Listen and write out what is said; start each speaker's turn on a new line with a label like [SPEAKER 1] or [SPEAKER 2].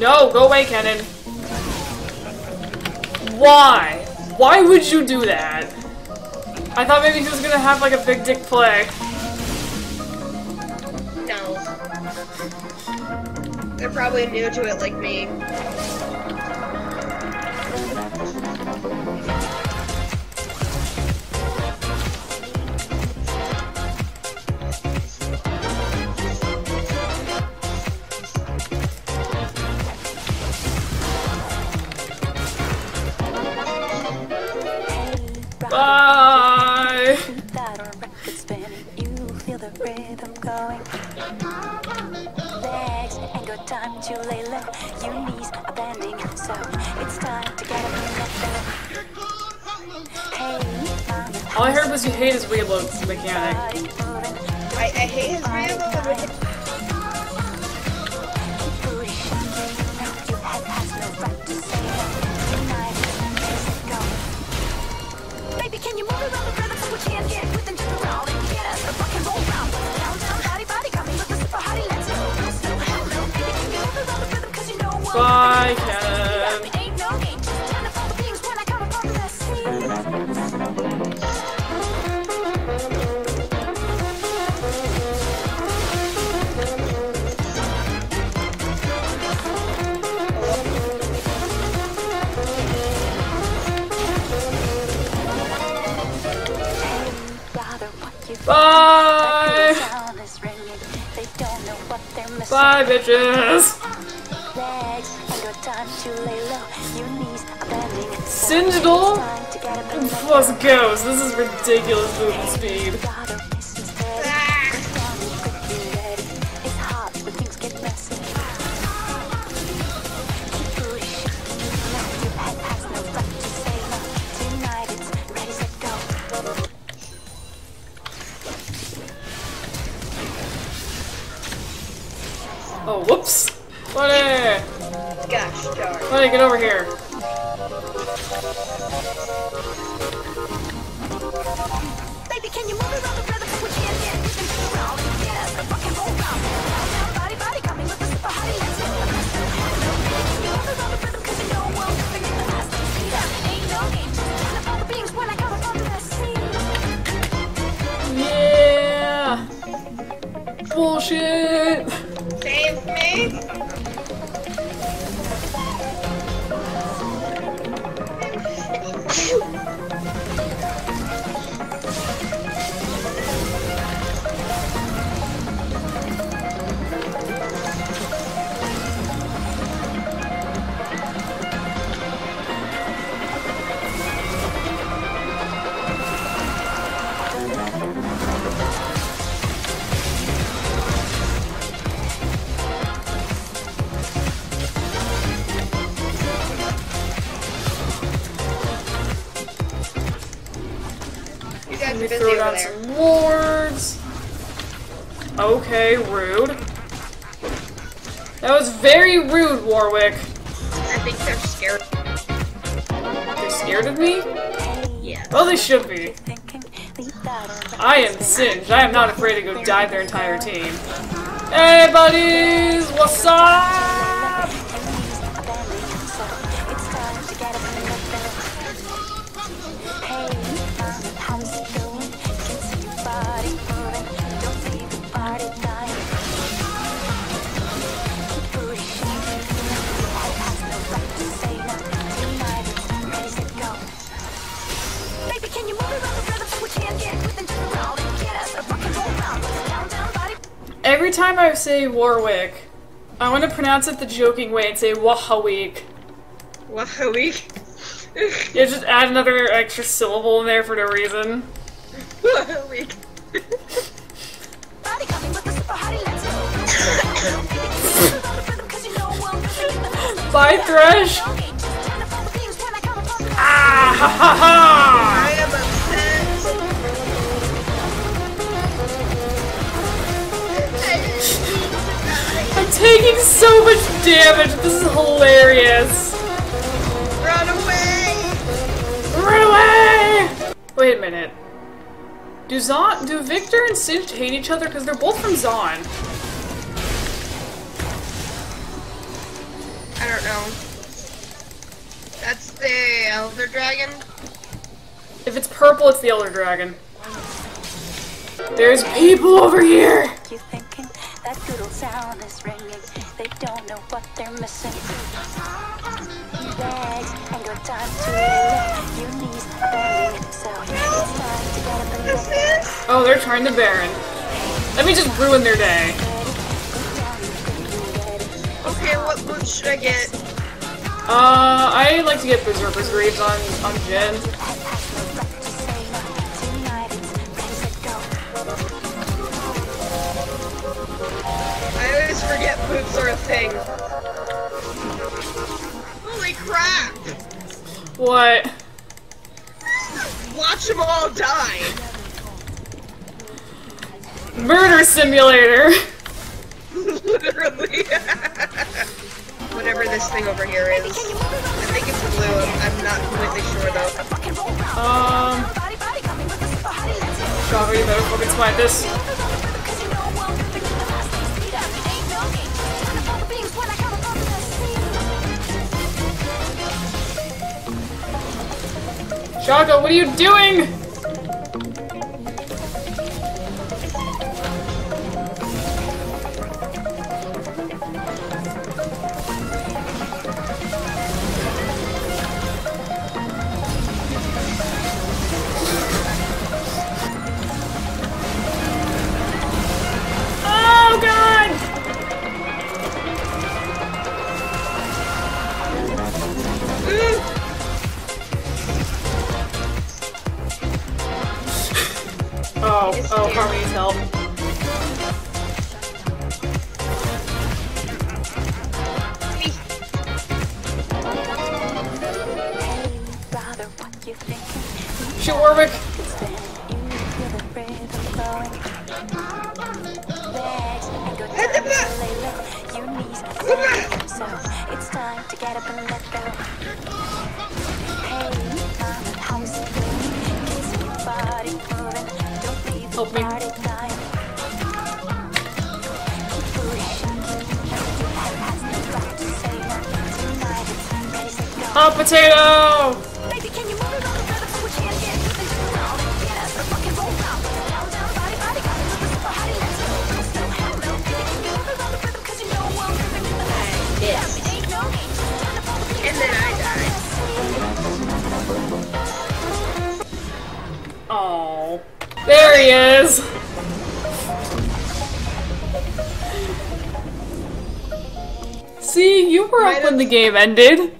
[SPEAKER 1] No, go away, Kennen. Why? Why would you do that? I thought maybe he was gonna have like a big dick play.
[SPEAKER 2] No. They're probably new to it like me.
[SPEAKER 3] Mama,
[SPEAKER 1] All I heard was you hate his reload mechanic.
[SPEAKER 2] I, I hate his reload, but
[SPEAKER 3] what they're missing.
[SPEAKER 1] Bye, bitches!
[SPEAKER 3] Legs ain't got time to lay low. Your knees are bending.
[SPEAKER 1] Sinjadol
[SPEAKER 3] Time to get up and let
[SPEAKER 1] plus Ghost. This is ridiculous movement speed.
[SPEAKER 3] Gotta listen steady. Down and quick and ready. It's hot when things get messy. Keep booty shaking. Now your head has no right to say no. Tonight it's ready, set, go.
[SPEAKER 1] Oh, whoops!
[SPEAKER 2] Gosh
[SPEAKER 1] get over here.
[SPEAKER 3] Baby, can you move around the me
[SPEAKER 2] busy
[SPEAKER 1] throw
[SPEAKER 2] over
[SPEAKER 1] down
[SPEAKER 2] there.
[SPEAKER 1] some wards. Okay, rude. That was very rude, Warwick.
[SPEAKER 2] I think they're scared.
[SPEAKER 1] They're scared of me?
[SPEAKER 2] Yeah.
[SPEAKER 1] Well, they should be.
[SPEAKER 3] Thinking, leave that on
[SPEAKER 1] I am Singed. I am not afraid to go dive their entire team. Hey, buddies! What's up?
[SPEAKER 3] It's
[SPEAKER 1] Every time I say Warwick, I want to pronounce it the joking way and say Wahawik.
[SPEAKER 2] Wow, week.
[SPEAKER 1] Yeah, just add another extra syllable in there for no reason.
[SPEAKER 2] Wow, week.
[SPEAKER 3] Body coming with the super
[SPEAKER 1] taking so much damage. This is hilarious.
[SPEAKER 2] Run away!
[SPEAKER 1] Run away! Wait a minute. Do Zon, do Viktor and Singed hate each other? Because they're both from Zaun.
[SPEAKER 2] I don't know. That's the Elder Dragon.
[SPEAKER 1] If it's purple, it's the Elder Dragon. There's people over here!
[SPEAKER 3] You thinking that good old sound is ringing? They don't know what they're missing. Bags ain't got time to live. Your knees are bending, so it's time to get up and
[SPEAKER 2] What's
[SPEAKER 3] let go.
[SPEAKER 2] this?
[SPEAKER 1] Oh, they're trying to Baron. Let me just ruin their day.
[SPEAKER 2] Okay, what boots should I get?
[SPEAKER 1] Uh, I like to get Berserker's Greaves on, on
[SPEAKER 2] Jhin. Always forget boots are a thing. Holy crap!
[SPEAKER 1] What?
[SPEAKER 2] Watch them all die!
[SPEAKER 1] Murder Simulator!
[SPEAKER 2] Literally. Whatever this thing over here is. I think it's blue. I'm not completely sure though.
[SPEAKER 1] Um, Java, you better fucking smack this. Shaka, what are you doing? Oh, Harmony's help. Shoot Warwick!
[SPEAKER 3] Head the back! Your knees are bending, so it's time to get up and let go. Set, go.
[SPEAKER 1] Hot potato! He is. See, you were up when the game ended.